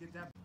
Get that